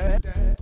do.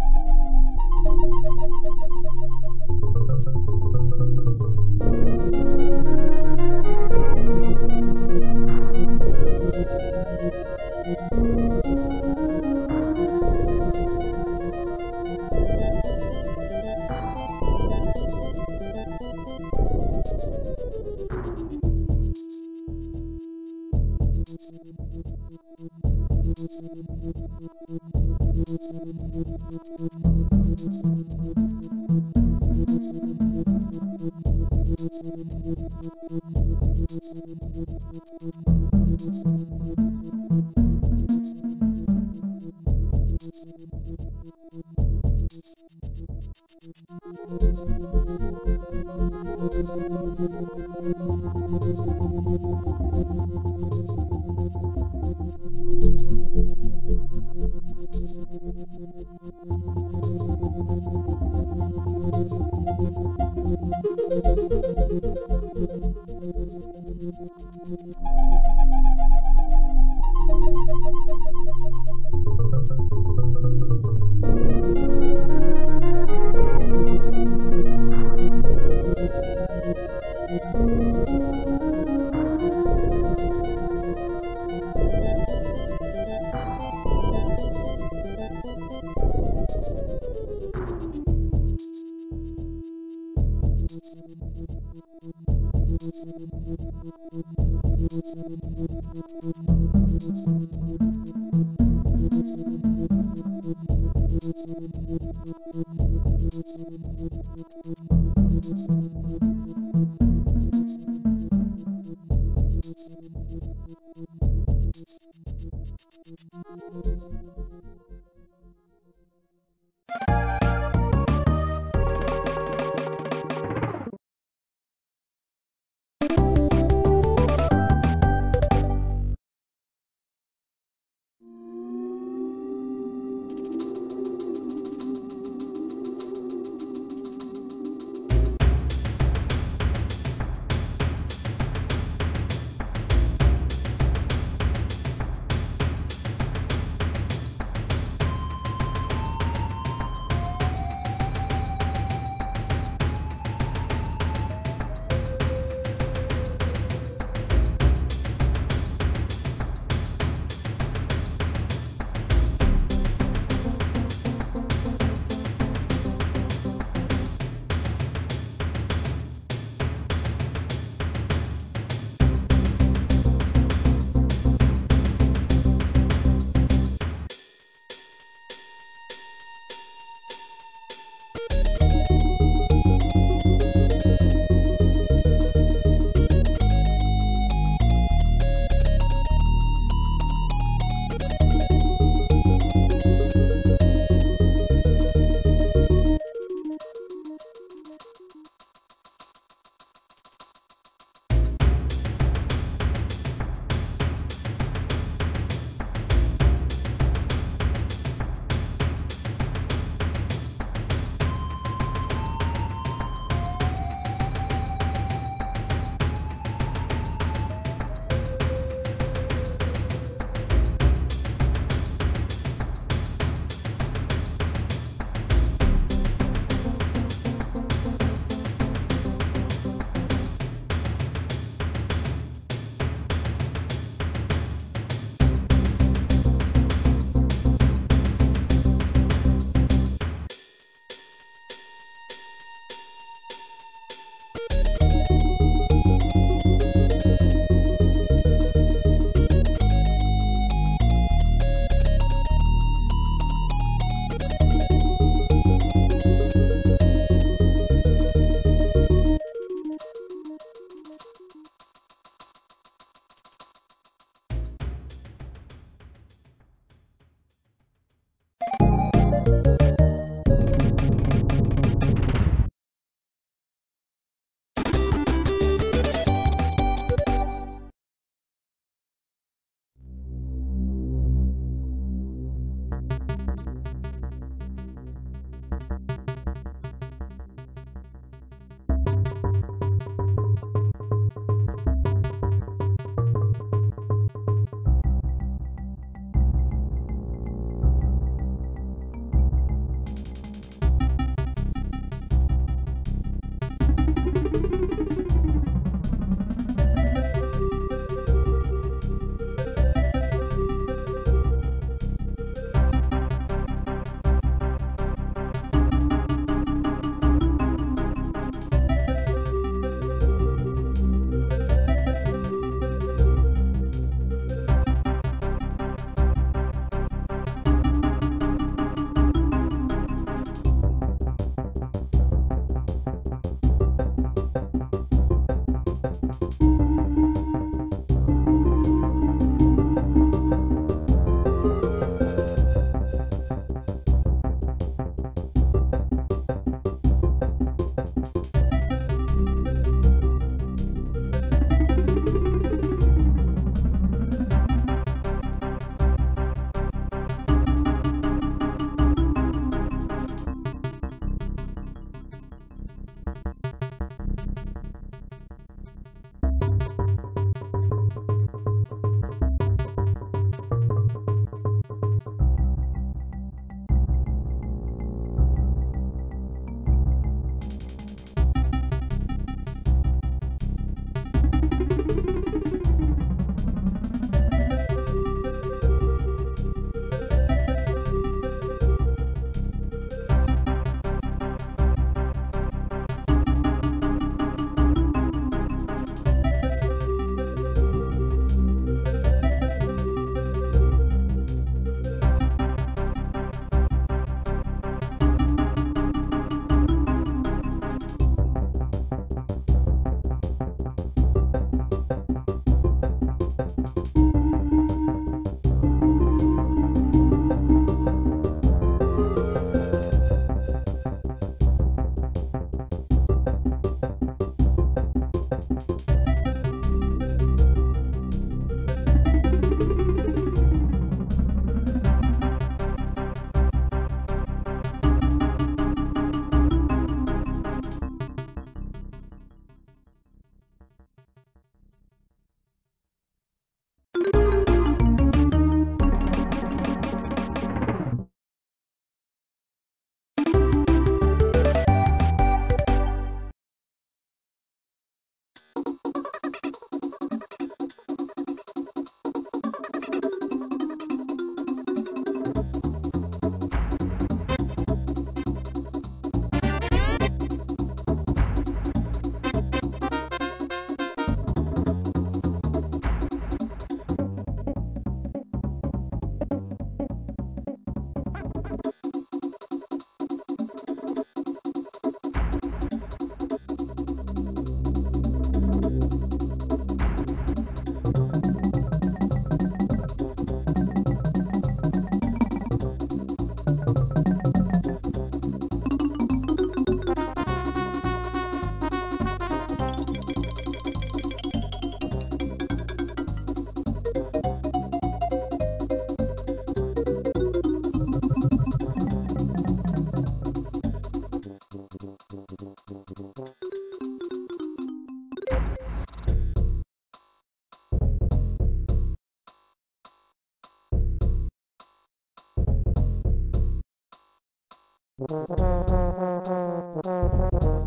Thank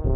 you.